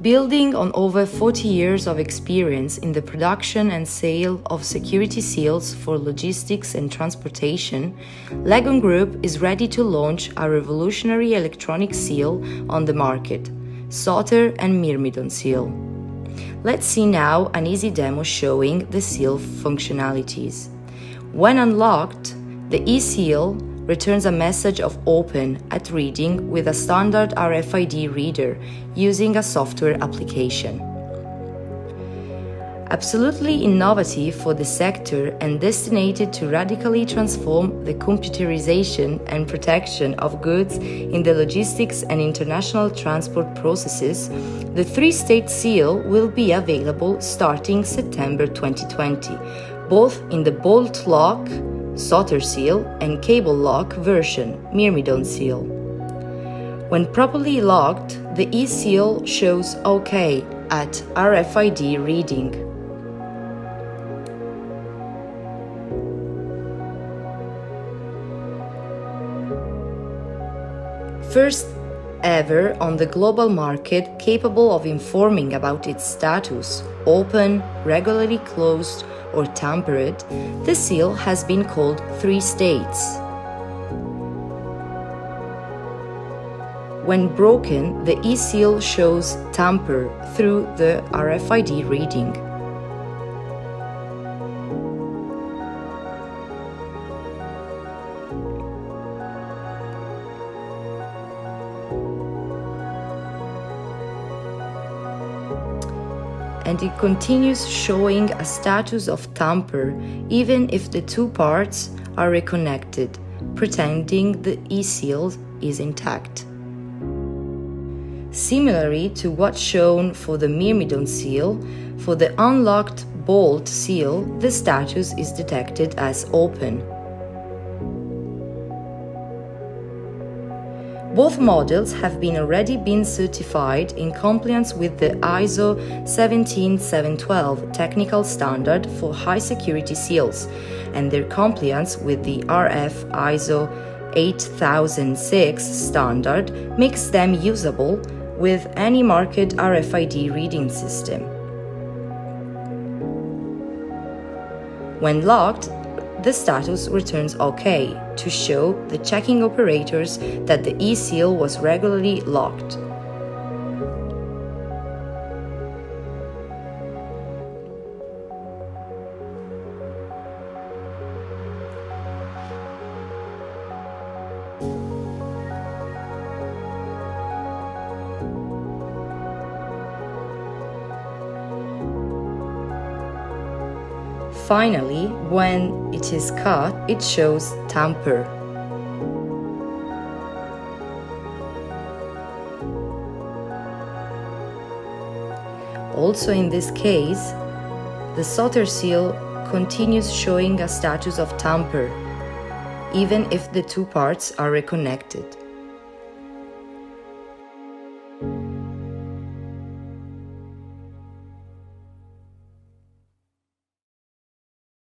Building on over 40 years of experience in the production and sale of security seals for logistics and transportation, Leghorn Group is ready to launch a revolutionary electronic seal on the market, Soter and Myrmidon seal. Let's see now an easy demo showing the seal functionalities. When unlocked, the e-seal returns a message of open at reading with a standard RFID reader using a software application. Absolutely innovative for the sector and destined to radically transform the computerization and protection of goods in the logistics and international transport processes, the three state seal will be available starting September 2020, both in the bolt lock Soter seal, and cable lock version, Myrmidon seal. When properly locked, the e-seal shows OK at RFID reading. First ever on the global market capable of informing about its status, open, regularly closed, or tampered, the seal has been called three states. When broken, the e-seal shows tamper through the RFID reading. And it continues showing a status of tamper even if the two parts are reconnected, pretending the e-seal is intact. Similarly to what's shown for the Myrmidon seal, for the unlocked bolt seal, the status is detected as open. Both models have been already been certified in compliance with the ISO 17712 technical standard for high security seals, and their compliance with the RF ISO 8006 standard makes them usable with any market RFID reading system. When locked, the status returns OK to show the checking operators that the e-seal was regularly locked. Finally, when it is cut, it shows tamper. Also in this case, the Soter seal continues showing a status of tamper, even if the two parts are reconnected.